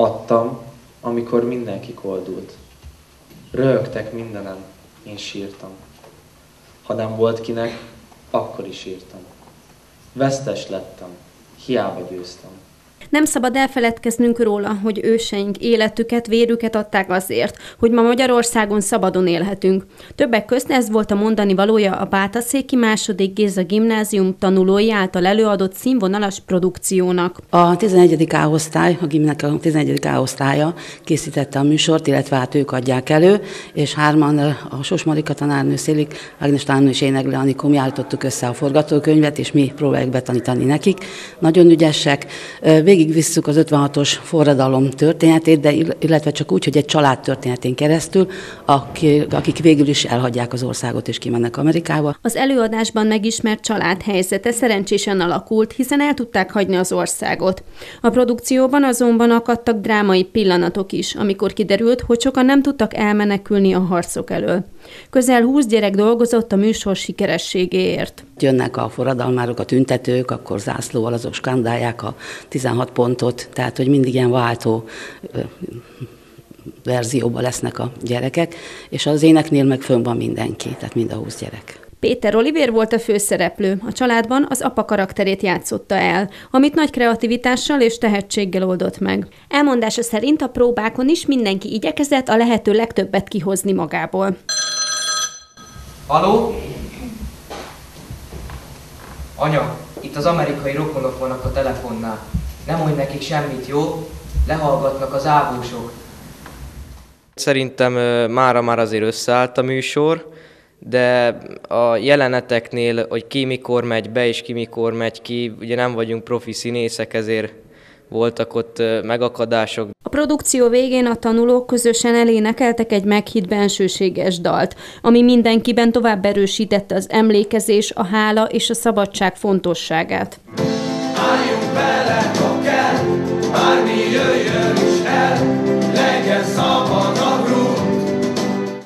Adtam, amikor mindenki koldult. Röhögtek mindenem, én sírtam. Ha nem volt kinek, akkor is írtam. Vesztes lettem, hiába győztem. Nem szabad elfeledkeznünk róla, hogy őseink életüket, vérüket adták azért, hogy ma Magyarországon szabadon élhetünk. Többek közt ez volt a mondani valója a Bátaszéki második Géza gimnázium tanulói által előadott színvonalas produkciónak. A 11. A osztály, a gimnek a 11. A osztálya készítette a műsort, illetve hát ők adják elő, és hárman a Sos Marika tanárnő, Szélik Ágnes tanárnő és Énegle Anikó, mi állítottuk össze a forgatókönyvet, és mi próbáljuk betanítani nekik. Nagyon ügyesek. Végig végigvisszük az 56-os forradalom történetét, de illetve csak úgy, hogy egy család történetén keresztül, akik végül is elhagyják az országot és kimennek Amerikába. Az előadásban megismert család helyzete szerencsésen alakult, hiszen el tudták hagyni az országot. A produkcióban azonban akadtak drámai pillanatok is, amikor kiderült, hogy sokan nem tudtak elmenekülni a harcok elől. Közel 20 gyerek dolgozott a műsor sikerességéért. Jönnek a forradalmárok, a tüntetők, akkor zászlóval azok skandálják a 16 pontot, tehát hogy mindig ilyen váltó verzióban lesznek a gyerekek, és az éneknél meg fönn van mindenki, tehát mind a 20 gyerek. Péter Olivér volt a főszereplő. A családban az apa karakterét játszotta el, amit nagy kreativitással és tehetséggel oldott meg. Elmondása szerint a próbákon is mindenki igyekezett a lehető legtöbbet kihozni magából. Haló? Anya, itt az amerikai rokonok vannak a telefonnál. Nem mondj nekik semmit, jó? Lehallgatnak az ávósok. Szerintem mára már azért összeállt a műsor, de a jeleneteknél, hogy ki mikor megy be és ki mikor megy ki, ugye nem vagyunk profi színészek, ezért voltak ott megakadások. A produkció végén a tanulók közösen elénekeltek egy meghitt bensőséges dalt, ami mindenkiben tovább erősítette az emlékezés, a hála és a szabadság fontosságát. Álljunk bele, ha kell, bármi